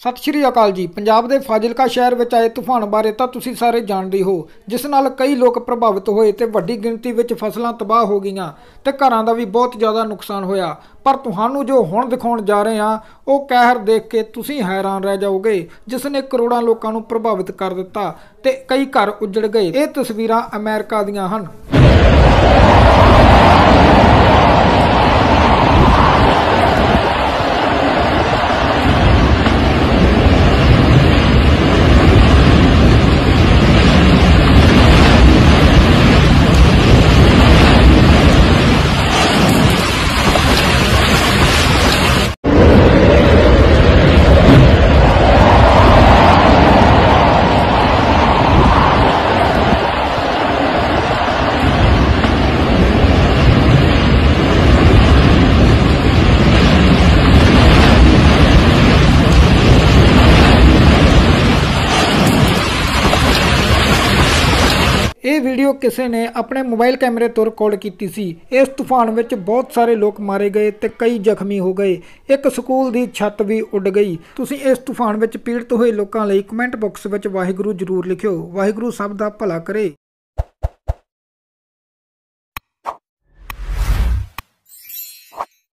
ਸਤਿ ਸ਼੍ਰੀ ਅਕਾਲ ਜੀ। ਪੰਜਾਬ ਦੇ ਫਾਜ਼ਿਲਕਾ ਸ਼ਹਿਰ ਵਿੱਚ ਆਏ ਤੂਫਾਨ ਬਾਰੇ ਤਾਂ ਤੁਸੀਂ ਸਾਰੇ ਜਾਣਦੇ ਹੋ ਜਿਸ ਨਾਲ ਕਈ ਲੋਕ ਪ੍ਰਭਾਵਿਤ ਹੋਏ ਤੇ ਵੱਡੀ ਗਿਣਤੀ ਵਿੱਚ ਫਸਲਾਂ ਤਬਾਹ ਹੋ ਗਈਆਂ ਤੇ ਘਰਾਂ ਦਾ ਵੀ ਬਹੁਤ ਜ਼ਿਆਦਾ ਨੁਕਸਾਨ ਹੋਇਆ। ਪਰ ਤੁਹਾਨੂੰ ਜੋ ਹੁਣ ਦਿਖਾਉਣ ਜਾ ਰਹੇ ਹਾਂ, ਉਹ ਕਹਿਰ ਦੇਖ ਕੇ ਤੁਸੀਂ ਹੈਰਾਨ ਰਹਿ ਜਾਓਗੇ ਜਿਸ ਨੇ ਕਰੋੜਾਂ ਲੋਕਾਂ ਨੂੰ ਪ੍ਰਭਾਵਿਤ ਕਰ ਦਿੱਤਾ ਤੇ ਕਈ ਘਰ ਉੱਜੜ ਗਏ। ਇਹ ਤਸਵੀਰਾਂ ਅਮਰੀਕਾ ਦੀਆਂ ਹਨ। ਇਹ ਵੀਡੀਓ ਕਿਸੇ ਨੇ ਆਪਣੇ ਮੋਬਾਈਲ ਕੈਮਰੇ ਤੋਂ ਰਿਕਾਰਡ ਕੀਤੀ ਸੀ। ਇਸ ਤੂਫਾਨ ਵਿੱਚ ਬਹੁਤ ਸਾਰੇ ਲੋਕ ਮਾਰੇ ਗਏ ਤੇ ਕਈ ਜ਼ਖਮੀ ਹੋ ਗਏ। ਇੱਕ ਸਕੂਲ ਦੀ ਛੱਤ ਵੀ ਉੱਡ ਗਈ। ਤੁਸੀਂ ਇਸ ਤੂਫਾਨ ਵਿੱਚ ਪੀੜਤ ਹੋਏ ਲੋਕਾਂ ਲਈ ਕਮੈਂਟ ਬਾਕਸ ਵਿੱਚ ਵਾਹਿਗੁਰੂ ਜ਼ਰੂਰ ਲਿਖਿਓ। ਵਾਹਿਗੁਰੂ ਸਭ ਦਾ ਭਲਾ ਕਰੇ।